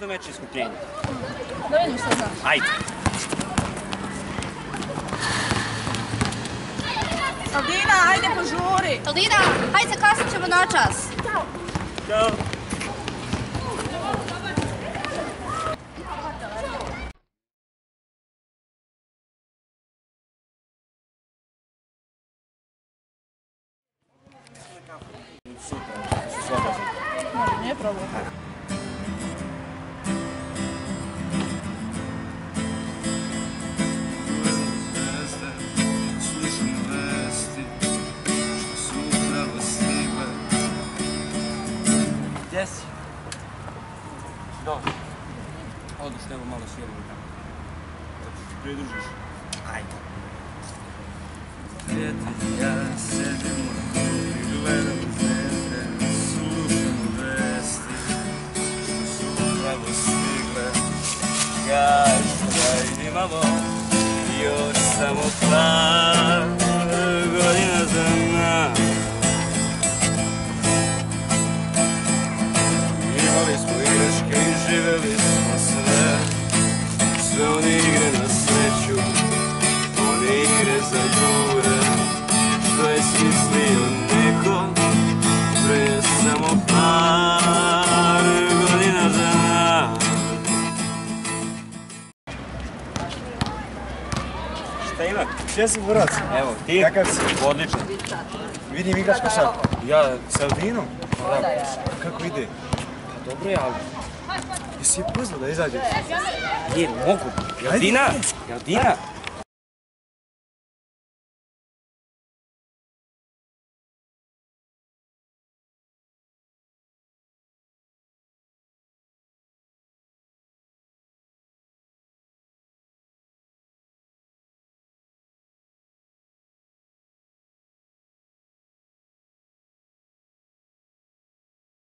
Možda veće iskupljenje? Da vidim šta znaš. Ajde. Aldina, ajde požuri. Aldina, hajde se kasnit ćemo na čas. Ćao. Može, nije problem. Si? Dobro. S tebom malo sviramo tamo. Pridružiš? Ajde. Prijatelj, ja sedim u kupi, gledam zvijezde Slušam vesti što su upravo stigle Kažu da imamo još samo par igračke i živjeli smo sve Sve one igre na sreću One igre za ljude Što je smislio neko Pre samo par godina za nas Šta ima? Gdje si burac? Evo, ti? Kakav si? Odlično. Vidim igraš košarku. Ja, Sa Aldinom? Kako ide? pa dobro je, ali... Jesi je pozvao da izađeš? Je, mogu. Jel. Dina? Jel Dina?